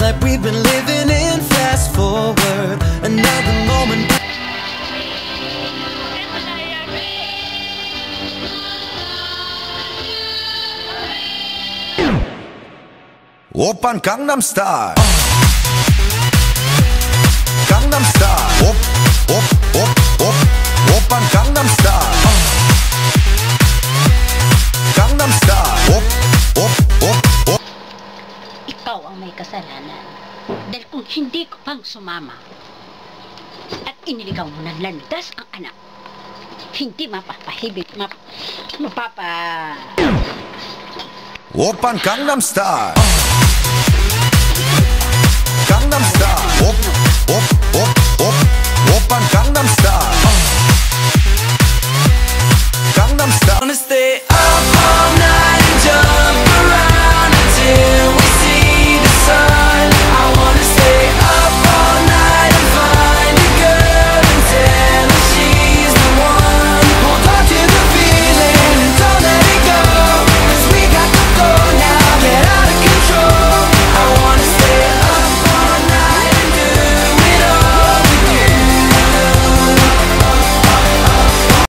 like we've been living in fast forward. Another moment. Open Gangnam Style. Gangnam ako ang may kasalanan. Dahil kung hindi ko pang sumama at iniligaw mo ng landas ang anak, hindi mapapahibig, map, mapapa... Open Gangnam Style. Gangnam Style. Op, op, op, op Open Gangnam Style.